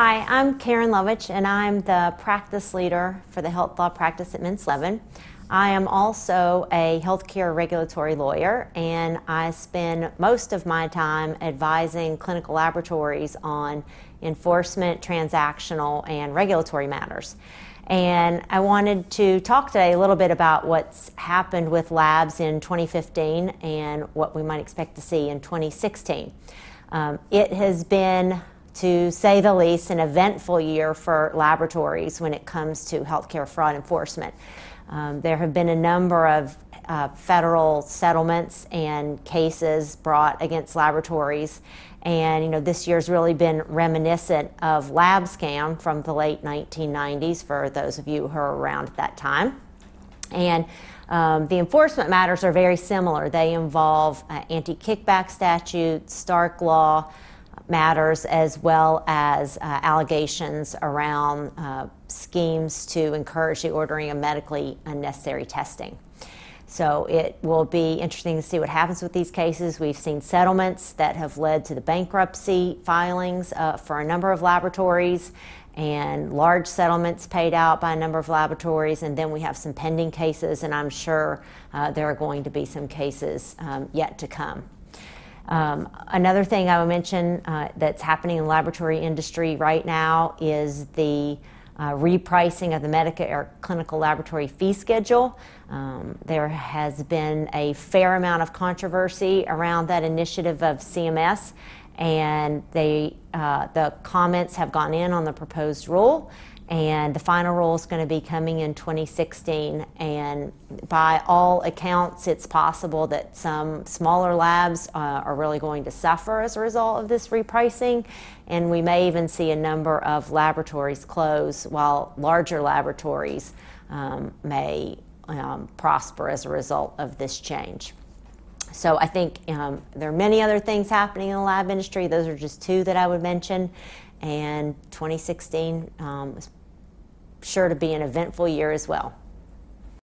Hi, I'm Karen Lovitch, and I'm the practice leader for the health law practice at Mintz Levin. I am also a healthcare regulatory lawyer, and I spend most of my time advising clinical laboratories on enforcement, transactional, and regulatory matters. And I wanted to talk today a little bit about what's happened with labs in 2015 and what we might expect to see in 2016. Um, it has been to say the least, an eventful year for laboratories when it comes to healthcare fraud enforcement. Um, there have been a number of uh, federal settlements and cases brought against laboratories. And you know, this year's really been reminiscent of lab scam from the late 1990s for those of you who are around at that time. And um, the enforcement matters are very similar. They involve uh, anti kickback statutes, Stark law, matters as well as uh, allegations around uh, schemes to encourage the ordering of medically unnecessary testing. So it will be interesting to see what happens with these cases. We've seen settlements that have led to the bankruptcy filings uh, for a number of laboratories and large settlements paid out by a number of laboratories. And then we have some pending cases, and I'm sure uh, there are going to be some cases um, yet to come. Um, another thing I would mention uh, that's happening in the laboratory industry right now is the uh, repricing of the Medicare clinical laboratory fee schedule. Um, there has been a fair amount of controversy around that initiative of CMS, and they, uh, the comments have gone in on the proposed rule and the final rule is going to be coming in 2016 and by all accounts it's possible that some smaller labs uh, are really going to suffer as a result of this repricing. And we may even see a number of laboratories close while larger laboratories um, may um, prosper as a result of this change so I think um, there are many other things happening in the lab industry. Those are just two that I would mention. And 2016 um, is sure to be an eventful year as well.